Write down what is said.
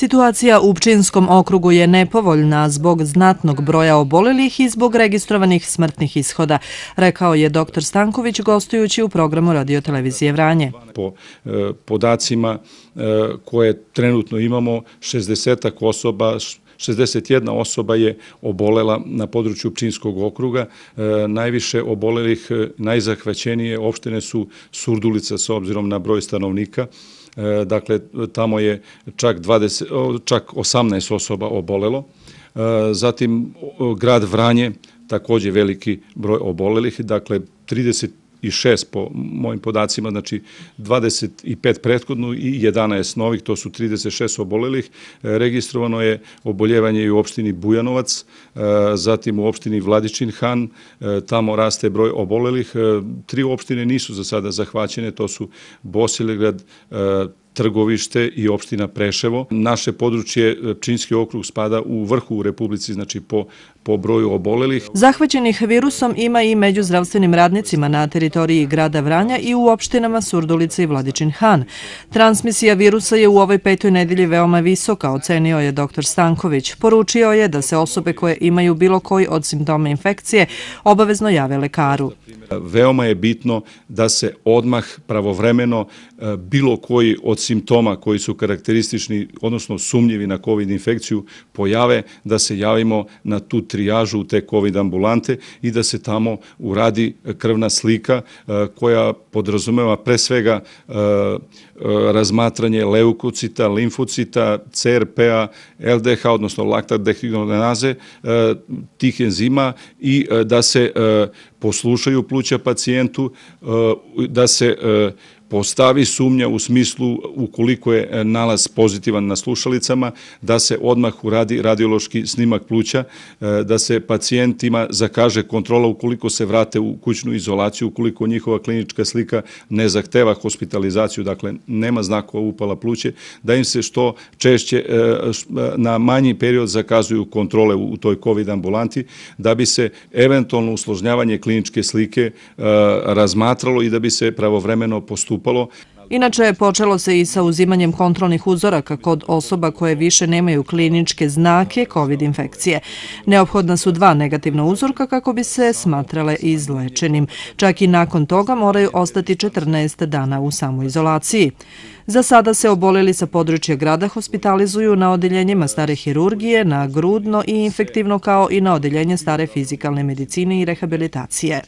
Situacija u Pčinskom okrugu je nepovoljna zbog znatnog broja obolelih i zbog registrovanih smrtnih ishoda, rekao je dr. Stanković gostujući u programu radiotelevizije Vranje. Po e, podacima e, koje trenutno imamo, 60 osoba 61 osoba je obolela na području Pčinskog okruga. E, najviše obolelih, e, najzahvaćenije opštine su Surdulica s obzirom na broj stanovnika. E, dakle, tamo je čak, 20, čak 18 osoba obolelo. E, zatim, grad Vranje, također veliki broj obolelih, dakle, 30 i šest po mojim podacima, znači 25 prethodnu i 11 novih, to su 36 obolelih. E, registrovano je oboljevanje i u opštini Bujanovac, e, zatim u opštini Vladičin Han, e, tamo raste broj obolelih. Tri opštine nisu za sada zahvaćene, to su Bosilegrad, Trgovište i opština Preševo. Naše područje, Pčinski okrug, spada u vrhu u Republici, znači po, po broju obolelih. Zahvaćenih virusom ima i među zdravstvenim radnicima na teritoriji grada Vranja i u opštinama Surdulica i Vladičin Han. Transmisija virusa je u ovoj petoj nedelji veoma visoka, ocenio je dr. Stanković. Poručio je da se osobe koje imaju bilo koji od simptoma infekcije obavezno jave lekaru. Veoma je bitno da se odmah pravovremeno e, bilo koji od simptoma koji su karakteristični, odnosno sumnjivi na COVID infekciju, pojave da se javimo na tu trijažu u te COVID ambulante i da se tamo uradi krvna slika e, koja podrazumeva pre svega e, e, razmatranje leukocita, limfocita, CRP-a, LDH, odnosno laktat dehidrogenaze tih enzima i da se poslušaju pluća pacijentu, e, da se e, postavi sumnja u smislu ukoliko je e, nalaz pozitivan na slušalicama, da se odmah uradi radiološki snimak pluća, da se pacijentima zakaže kontrola ukoliko se vrate u kućnu izolaciju, ukoliko njihova klinička slika ne zahteva hospitalizaciju, dakle nema znakova upala pluće, da im se što češće na manji period zakazuju kontrole u toj COVID ambulanti, da bi se eventualno usložnjavanje kliničke slike eh, razmatralo i da bi se pravovremeno postupalo. Inače, počelo se i sa uzimanjem kontrolnih uzoraka kod osoba koje više nemaju kliničke znake COVID infekcije. Neophodna su dva negativna uzorka kako bi se smatrale izlečenim. Čak i nakon toga moraju ostati 14 dana u samoizolaciji. Za sada se oboljeli sa područja grada hospitalizuju na odeljenjima stare hirurgije, na grudno i infektivno kao i na odeljenje stare fizikalne medicine i rehabilitacije.